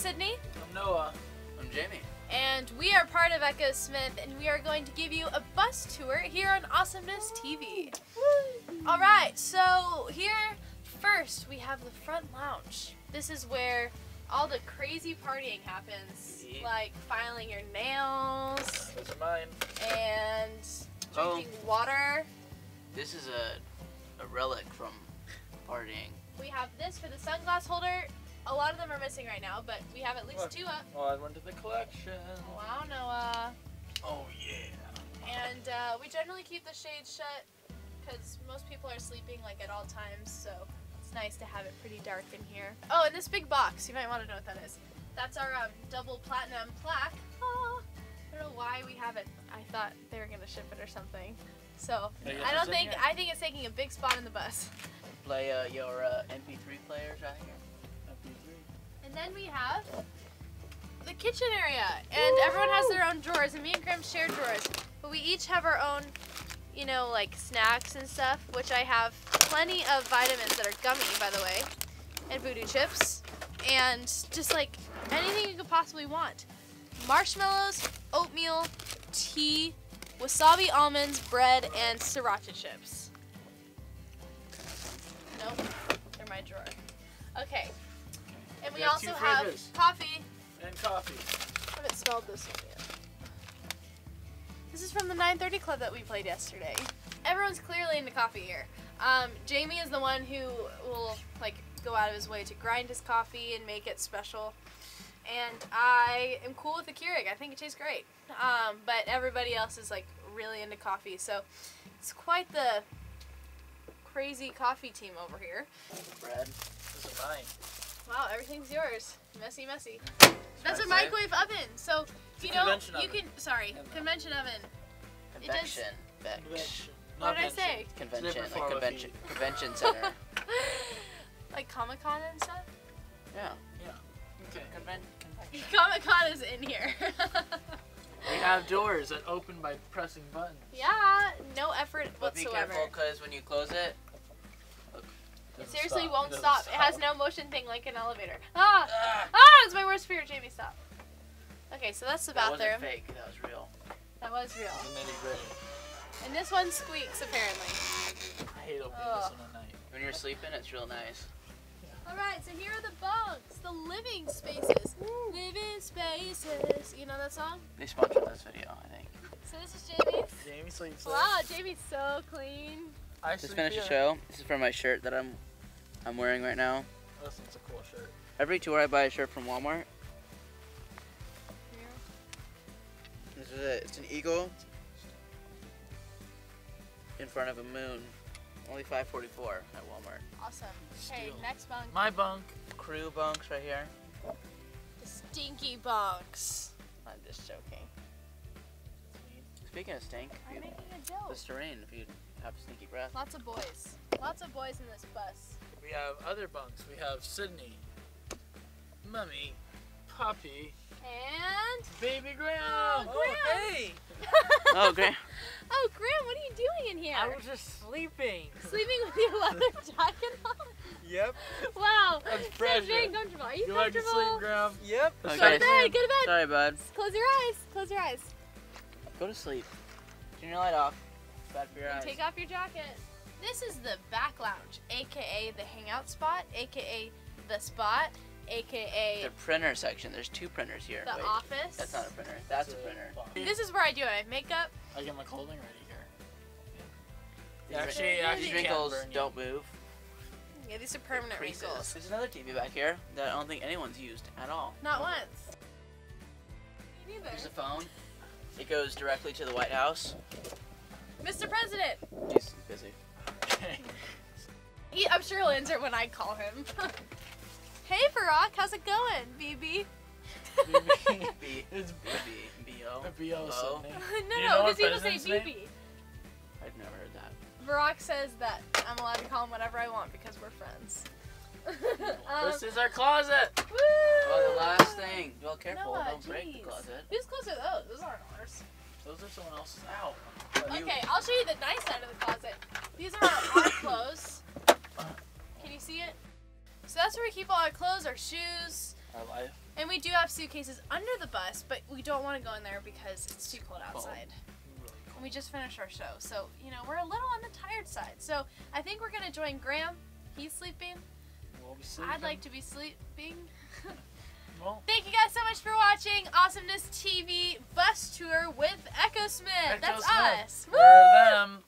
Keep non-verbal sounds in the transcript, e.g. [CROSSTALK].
Sydney, I'm Noah. I'm Jamie. and we are part of Echosmith, and we are going to give you a bus tour here on Awesomeness TV. All right, so here first we have the front lounge. This is where all the crazy partying happens, Yeah. like filing your nails Those are mine. and Oh. drinking water. This is a, a relic from partying. We have this for the sunglass holder. A lot of them are missing right now, but we have at least What? two up. Well, I went to the collection. Wow, Noah. Oh yeah. And uh, we generally keep the shades shut because most people are sleeping like at all times, so it's nice to have it pretty dark in here. Oh, and this big box, you might want to know what that is. That's our um, double platinum plaque. Ah, I don't know why we have it. I thought they were gonna ship it or something. So I don't think? I think it's taking a big spot in the bus. Play uh, your uh, MP3 players right here. MP3. And then we have the kitchen area, and everyone has their own drawers, and me and Graham share drawers, but we each have our own, you know, like snacks and stuff, which I have plenty of vitamins that are gummy, by the way, and voodoo chips, and just like anything you could possibly want. Marshmallows, oatmeal, tea, wasabi almonds, bread, and sriracha chips. Nope, they're my drawer. Okay. And we We have also have coffee. And coffee. I haven't smelled this one yet. This is from the 9:30 club that we played yesterday. Everyone's clearly into coffee here. Um, Jamie is the one who will like go out of his way to grind his coffee and make it special. And I am cool with the Keurig. I think it tastes great. Um, but everybody else is like really into coffee, so it's quite the crazy coffee team over here. Bread. Those are mine. Wow, everything's yours. Messy, messy. That's That's a microwave oven. So It's you know convention you oven. can sorry convention oven. It does- Convection. Vex. Convention. What Not did I mention. say? Convention. Like convention. Convention [LAUGHS] center. like Comic Con and stuff. yeah. Yeah. Okay. Conven- convention. [LAUGHS] Comic Con is in here. [LAUGHS] We have doors that open by pressing buttons. yeah, no effort But be careful, cause when you close it, It Doesn't seriously stop. won't It doesn't stop. It has no motion thing like an elevator. Ah, ah, ah, it's my worst fear. Jamie, stop. Okay, so that's the that wasn't bathroom. fake. That was real. That was real. The nitty gritty. And this one squeaks apparently. I hate opening Ugh. this one at night. When you're sleeping, it's real nice. All right, so here are the bunks, the living spaces. Living spaces. You know that song? They sponsored this video, I think. So this is Jamie's. Jamie sleeps. Wow, Jamie's so clean. I Just finished the here. show. This is from my shirt that I'm I'm wearing right now. This one's a cool shirt. Every tour I buy a shirt from Walmart. This is it. It's an eagle in front of a moon. Only 544 at Walmart. Awesome. Okay, Steal. next bunk. My bunk. Crew bunks right here. The stinky bunks. I'm just joking. Speaking of stink, I'm making a joke. Listerine if you have stinky breath. Lots of boys. Lots of boys in this bus. We have other bunks. We have Sydney, Mummy, Puppy, And Baby Graham. Oh, Graham. Oh, hey! [LAUGHS] Oh, great. oh, Graham, what are you doing in here? I was just sleeping. Sleeping with your leather [LAUGHS] jacket on. Yep. Wow, That's sounds pressure. very comfortable. Are you, You like to comfortable? sleep, Graham? Yep. Go to bed. Go to bed. Sorry, bud. Close your eyes. Close your eyes. Go to sleep. Turn your light off. It's bad for your eyes. Take off your jacket. This is the back lounge, aka the hangout spot, aka the spot, aka The printer section. There's two printers here. the Wait, office. That's not a printer. That's a printer. This is where I do my makeup. I get my clothing ready These here. wrin- Actually, These actually These can't wrinkles burn don't move. Yeah, these are permanent Creases. wrinkles. There's another TV back here that I don't think anyone's used at all. Not once. Me neither. There's a phone. It goes directly to the White House. Mr. President. He, I'm sure he'll answer when I call him. [LAUGHS] hey, Barack, how's it going, BB? B. [LAUGHS] It's B. B.O. B.O. Bo. No, you no, know our because he will say president's BB. name? I've never heard that. Barack says that I'm allowed to call him whatever I want because we're friends. [LAUGHS] um, This is our closet. woo! Oh, the last thing. Well, careful. Noah, don't break the closet. Whose clothes are those? Those aren't ours. Those are someone else's. Ow. You- Okay, I'll show you the nice side of the closet. That's where we keep all our clothes, our shoes, our life. And we do have suitcases under the bus, but we don't want to go in there because it's too cold Cold. outside. Really And we just finished our show, so you know we're a little on the tired side. So I think we're gonna join Graham. He's sleeping. We'll be sleeping. I'd like to be sleeping. [LAUGHS] Well, Thank you guys so much for watching Awesomeness TV bus tour with Echosmith. Echo That's Smith. us. we're them.